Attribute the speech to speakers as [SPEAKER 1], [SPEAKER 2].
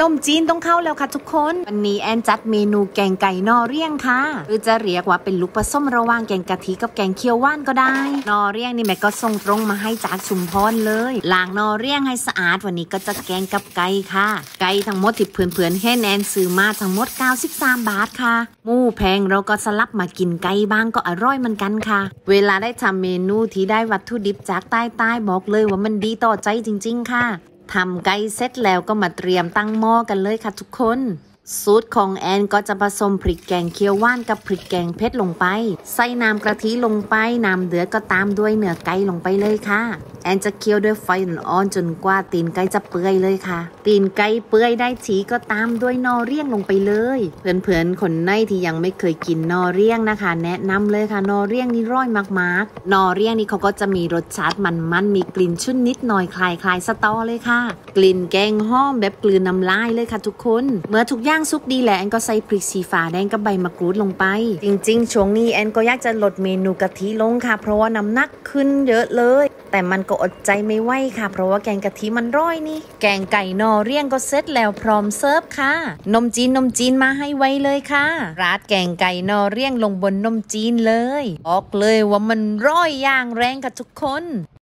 [SPEAKER 1] นมจีนต้องเข้าแล้วค่ะทุกคน วันนี้แอนจัดเมนูแกงไก่นอเรียงค่ะ หรือจะเรียกว่าเป็นลูกผสมระหว่างแกงกะทิกับแกงเคียวว่านก็ได้ นอเรียงนี่แม่ก็ส่งตรงมาให้จากชุมพรเลยล้างนอเรียงให้สะอาดวันนี้ก็จะแกงกับไก่ค่ะ ไก่ทั้งหมดที่เพื่อนๆให้แนนซื้อมาทั้งหมด 93 บาทค่ะหมูแพงเราก็สลับมากินไก่บ้างก็อร่อยเหมือนกันค่ะ เวลาได้ทำเมนูที่ได้วัตถุดิบจากใต้ใต้บอกเลยว่ามันดีต่อใจจริง ๆ ค่ะ ทำไก่เสร็จแล้วก็มาเตรียมตั้งหม้อกันเลยค่ะทุกคน สูตรของแอนก็จะผสมพริกแกงเคียวว่านกับพริกแกงเผ็ดลงไป ใส่น้ำกะทิลงไป น้ำเดือดก็ตามด้วยเนื้อไก่ลงไปเลยค่ะ แอนจะเคี่ยวด้วยไฟอ่อนๆจนกว่าตีนไก่จะเปื่อยเลยค่ะ ตีนไก่เปื่อยได้ทีก็ตามด้วยนอเรียงลงไปเลย เพื่อนๆคนไหนที่ยังไม่เคยกินนอเรียงนะคะ แนะนำเลยค่ะนอเรียงนี่ร่อยมากๆนอเรียงนี่เขาก็จะมีรสชาติมันๆมีกลิ่นชุ่นนิดหน่อยคล้ายๆสตอเลยค่ะ กลิ่นแกงหอมแบบกลืนน้ำลายเลยค่ะ ทุกคนเมื่อทุกอย่างสุกดีแหล้วแอนก็ใส่พริกสีฟ้าแดงกับใบมะกรูดลงไป จริง ๆ ช่วงนี้แอนก็อยากจะลดเมนูกะทิลงค่ะ เพราะว่าน้ำหนักขึ้นเยอะเลย แต่มันก็อดใจไม่ไหวค่ะ เพราะว่าแกงกะทิมันร่อยนี่ แกงไก่นอเรียงก็เสร็จแล้วพร้อมเสิร์ฟค่ะ นมจีนนมจีนมาให้ไว้เลยค่ะ ราดแกงไก่นอเรียงลงบนนมจีนเลยบอกเลยว่ามันร่อยอย่างแรงค่ะทุกคน